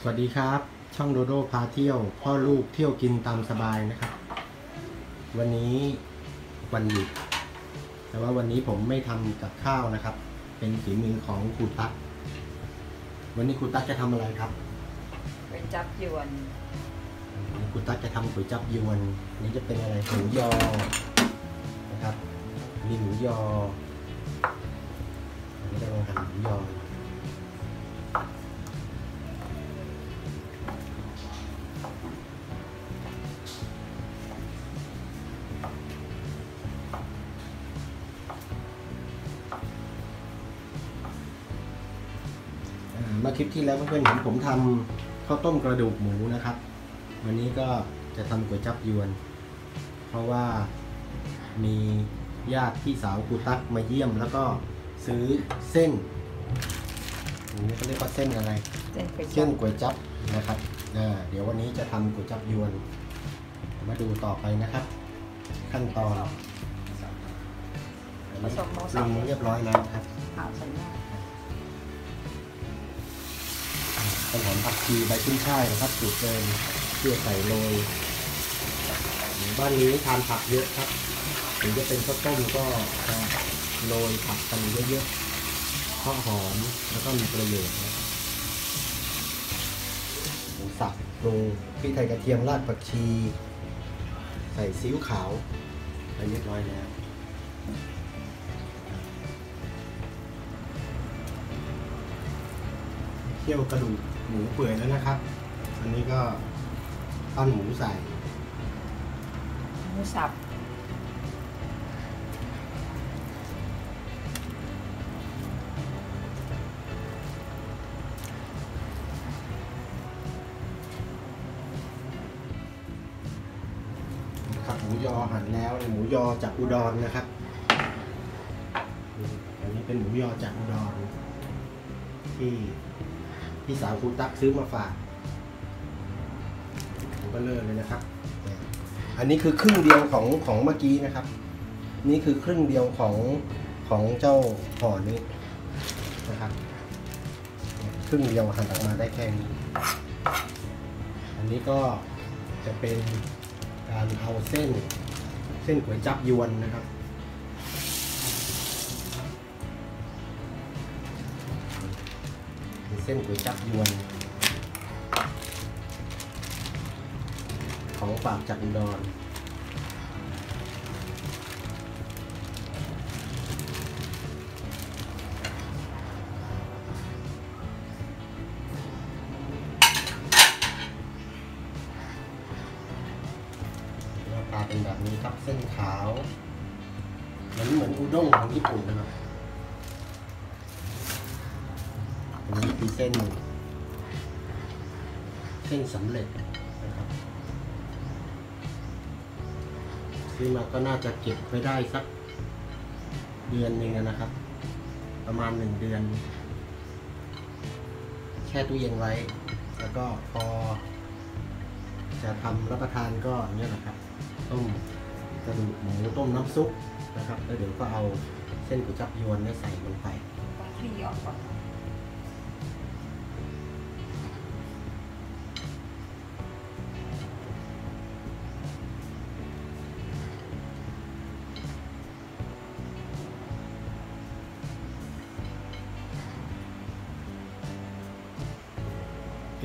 สวัสดีครับ ช่องโดโดพาเที่ยว พ่อลูกเที่ยวกินตามสบายนะครับ วันนี้วันหยุดแต่ว่าวันนี้ผมไม่ทำกับข้าวนะครับ เป็นฝีมือของครูตั๊กวันนี้ครูตั๊กจะทำอะไรครับไปจับยวนวันนี้ครูตั๊กจะทำก๋วยจับยวนอันนี้จะเป็นอะไรหมูยอนะครับมีหมูยออันนี้จะลองทำหมูยอ คลิปที่แล้วเพื่อนๆเห็นผมทำข้าวต้มกระดูกหมูนะครับ วันนี้ก็จะทำก๋วยจับยวน เพราะว่ามีญาติพี่สาวกูตักมาเยี่ยม แล้วก็ซื้อเส้นอันนี้เขาเรียกว่าเส้นอะไร เส้นไปจัเส้บนก๋วยจับนะครับอ่าเดี๋ยววันนี้จะทำก๋วยจับยวน มาดูต่อไปนะครับ ขั้นตอนอันนี้ปรุงเรียบร้อยแล้วครับ ขาวใส่หน้าต้นหอมผักชีใบขึ้นช่ายนะครับสูตรเดิมเพื่อใส่โรยบ้านนี้ทานผักเยอะครับถึงจะเป็นข้าวต้มก็จะโรยผักกันเยอะๆเพราะหอมแล้วก็มีประโยชน์หมูสับปรุงพริกไทยกระเทียมรากผักชี ใส่ซีอิ๊วขาวไปเรียบร้อยแล้ว เคี่ยวกระดูกหมูเปื่อยแล้วนะครับ อันนี้ก็ปั้นหมูใส่หมูสับนะครับหมูยอหั่นแล้วหมูยอจากอุดรนะครับ อันนี้เป็นหมูยอจากอุดรที่ พี่สาวครูตั๊กซื้อมาฝากผมก็เลิศเลยนะครับ อันนี้คือครึ่งเดียวของของเมื่อกี้นะครับ นี่คือครึ่งเดียวของของเจ้าห่อนี้นะครับ ครึ่งเดียวหั่นออกมาได้แค่นี้ อันนี้ก็จะเป็นการเอาเส้นเส้นก๋วยจับยวนนะครับ เป็นเส้นก๋วยจั๊บยวน ของฝากจากอุดรหน้าเป็นแบบนี้ครับเส้นขาว เหมือนเหมือนอุด้งของญี่ปุ่นนะครับ อันนี้คือเส้น เส้นสำเร็จนะครับซื้อมาก็น่าจะเก็บไว้ได้สักเดือนหนึ่งนะครับ ประมาณหนึ่งเดือน แช่ตู้เย็นไว้ แล้วก็พอ จะทำรับประทานก็อย่างนี้ยนะครับ ต้มกระดูกหมูต้มน้ำซุปนะครับ แล้วเดี๋ยวก็เอาเส้นก๋วยจับยวนเนี่ยใส่ลงไปต้องคลี่ออกก่อน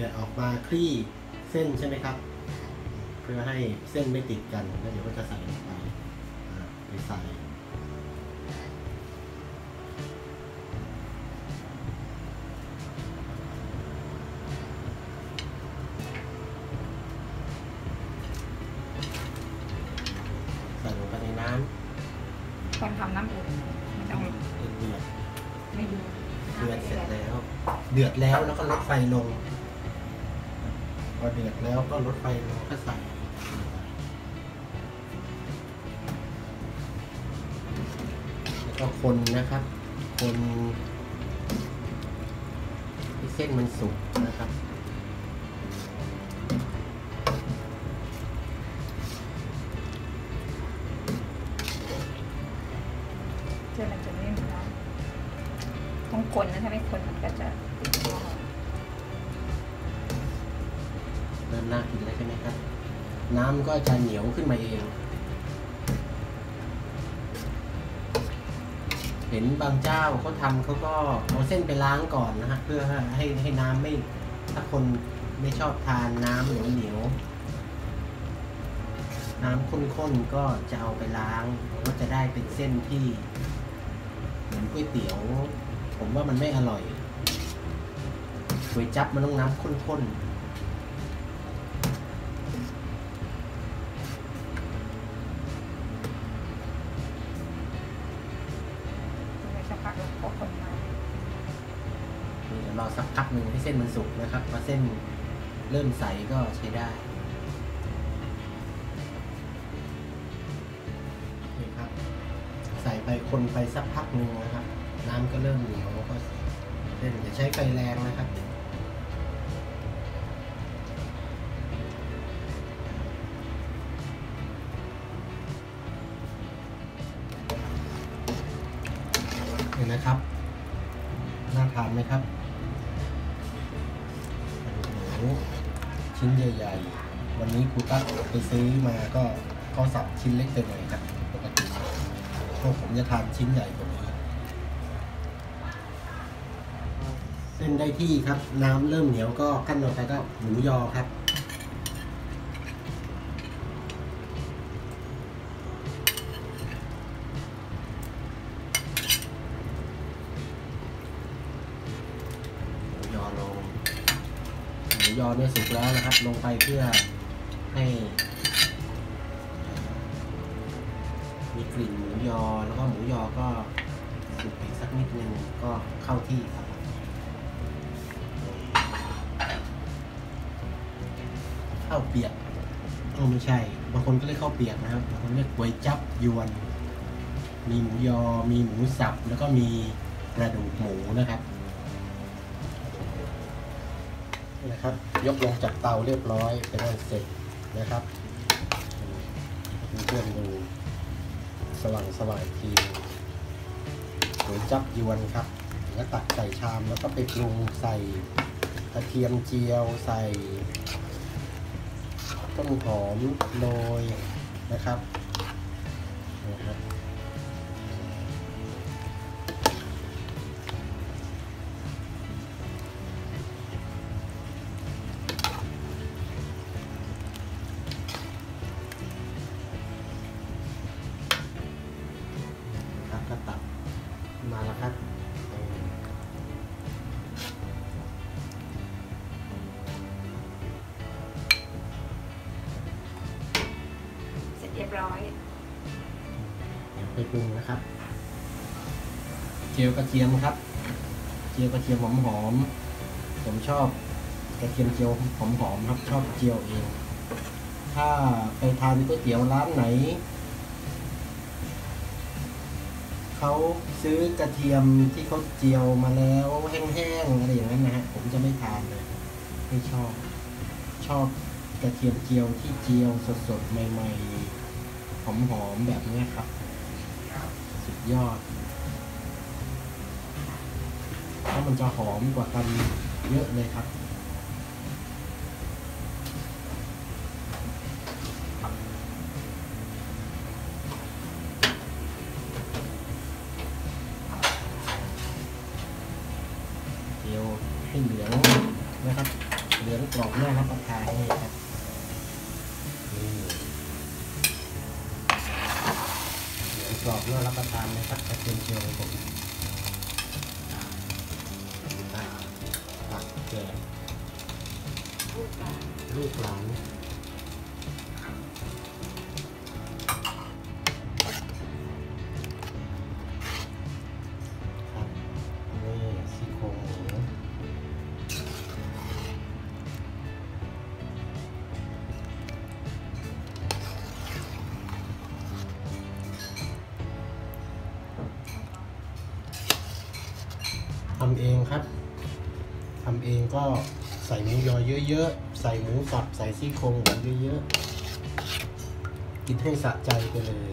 แกะออกมาคลี่เส้นใช่ไหมครับ เพื่อให้เส้นไม่ติดกันแล้วเดี๋ยวก็จะใส่ลงไปอ่าไปใส่ใส่ลงไปในน้คนทำน้ำอุ่นไม่ต้องำเดือดไม่ดูเดือดเสร็จแล้ว เดือดแล้วแล้วก็ลดไฟลง พอเดือดแล้วก็ลดไฟลงก็ใส่แล้วก็คนนะครับ คนให้เส้นมันสุกนะครับเส้นมันจะไม่ร้อนต้องคนนะถ้าไม่คนมันก็จะติดหม้อ ริ่มน่ากินแล้วใช่ไหมครับ น้ำก็จะเหนียวขึ้นมาเอง เห็นบางเจ้าเขาทำเขาก็เอาเส้นไปล้างก่อนนะฮะเพื่อให้ให้น้ำไม่ถ้าคนไม่ชอบทานน้ำเหนียวเหนียวน้ำข้นๆก็จะเอาไปล้าง ก็จะได้เป็นเส้นที่เหมือนก๋วยเตี๋ยว ผมว่ามันไม่อร่อยก๋วยจั๊บมันต้องน้ำข้นๆ ยวรอสักพักหนึ่งให้เส้นมันสุกนะครับพอเส้นเริ่มใสก็ใช้ได้นี่ครับ ใส่ไปคนไปสักพักหนึ่งนะครับ น้ำก็เริ่มเหนียวก็เส้นอย่าใช้ไฟแรงนะครับเห็นนะครับ น่าทานไหมครับ ชิ้นใหญ่ๆ วันนี้ครูตั๊กไปซื้อมาก็เขาสับชิ้นเล็กไปหน่อยครับปกติพวกผมจะทานชิ้นใหญ่กว่านี้ เส้นได้ที่ครับ น้ำเริ่มเหนียวก็ขั้นออกไปก็หมูยอครับ หมูยอลง หมู ยอเนี่ยสุกแล้วนะครับ ลงไปเพื่อให้มีกลิ่นหมูยอแล้วก็หมูยอก็สุกอีกสักนิดนึงก็เข้าที่ครับข้าวเปียกเออไม่ใช่ บางคนก็เรียกข้าวเปียกนะครับบางคนเรียกก๋วยจับยวน มีหมูยอ มีหมูสับ แล้วก็มีกระดูกหมูนะครับ นะครับ ยกลงจากเตาเรียบร้อยเป็นอันเสร็จนะครับเพื่อนดูสว่างสว่างทีหมูจับยวนครับ แล้วตักใส่ชามแล้วก็ไปปรุงใส่กระเทียมเจียวใส่ต้นหอมโรยนะครับ มาแล้วครับเสร็จเรียบร้อยเดี๋ยวไปปรุงนะครับ เจียวกระเทียมครับ เจียวกระเทียมหอมหอมๆผมชอบกระเทียมเจียวหอมหอมๆครับชอบเจียวเอง ถ้าไปทานก๋วยเตี๋ยวร้านไหน เขาซื้อกระเทียมที่เขาเจียวมาแล้วแห้งๆอะไรอย่างนั้นนะฮะผมจะไม่ทานเลยไม่ชอบ ชอบกระเทียมเจียวที่เจียวสดๆใหม่ๆหอมๆแบบนี้ครับ สุดยอดเพราะมันจะหอมกว่ากันเยอะเลยครับ เจียวให้เหลืองนะครับ เหลือง กรอบน่ารับประทานนี่ครับนี่เหลืองกรอบน่ารับประทานนะครับกระเทียมเจียวของผมตักแกลูกหลาน ทำเองครับทำเองก็ใส่หมูยอเยอะๆ ใส่หมูสับ ใส่ซี่โครงหมูเยอะๆ กินให้สะใจไปเลย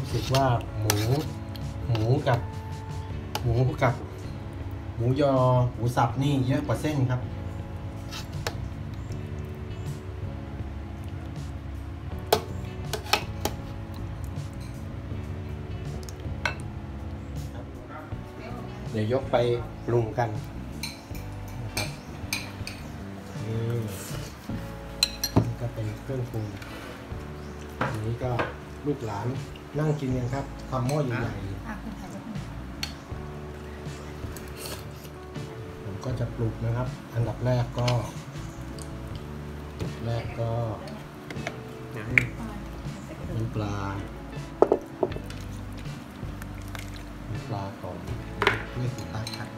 นสึกว่าหมู หมูกับ หมูกับ หมูยอ หมูสับนี่เยอะกว่าเส้นครับ เดี๋ยวยกไปปรุงกันนะครับนี่ก็เป็นเครื่องปรุงอันนี้ก็ลูกหลานนั่งกินกันครับทำหม้อใหญ่อะคุณถ่ายรูปๆผมก็จะปรุงนะครับ อันดับแรกก็แรกก็น้ำปลาน้ำปลาขอ งนี่สีตาครับ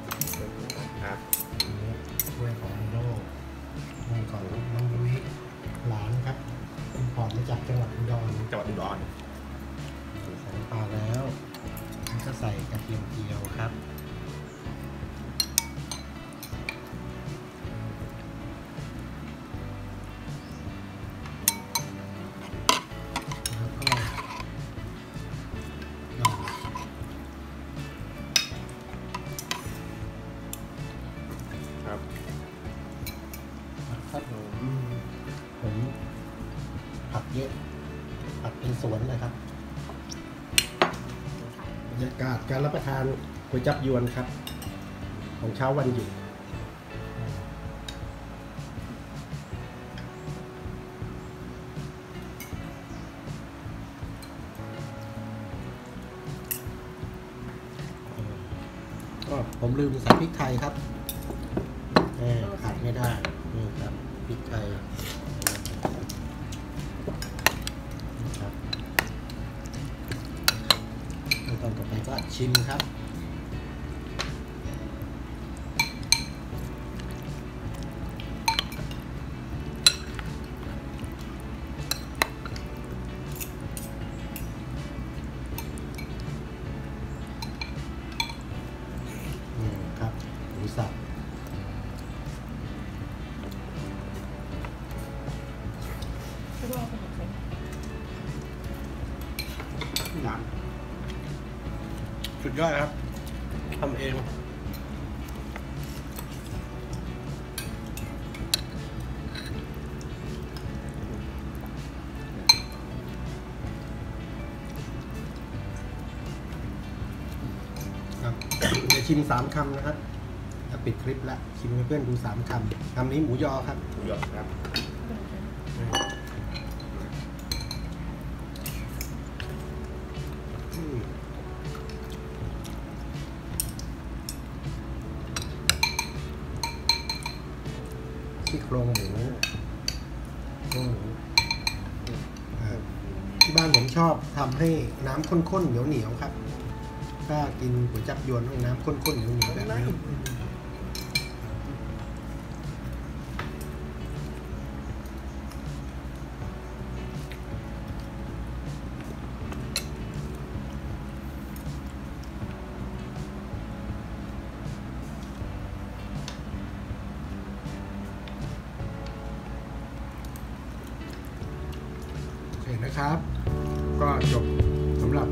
ครับอันนี้ถ้วยของโลกนี่ของน้องยุ้ยหลานครับคุณพอร์ตมาจากจังหวัดอุดรจังหวัดอุดรใส่น้ำปลาแล้วแล้วก็ใส่กระเทียมเจียวครับ ครับอืมผมผักเยอะผักเป็นสวนเลยครับบรรยากาศการรับประทานก๋วยจับยวนครับ ของเช้าวันหยุดก็ผมลืมใส่พริกไทยครับแหมขาดไม่ได้ นี่ครับพริกไทยนี่ครับขั้นตอนต่อไปก็ชิมครับ ยอดครับทำเองครับเดี๋ยวชิมสามคำนะครับจะปิดคลิปแล้วชิมให้เพื่อนดูสามคำคำนี้หมูยอครับ หมูหยองครับ ซี่โครงหมูโครงหมูที่บ้านผมชอบทำให้น้ำข้นๆเหนียวๆครับถ้ากินก๋วยจับยวนต้องน้ำข้นๆเหนียวๆแบบนี้ นะครับ ก็จบสำหรับ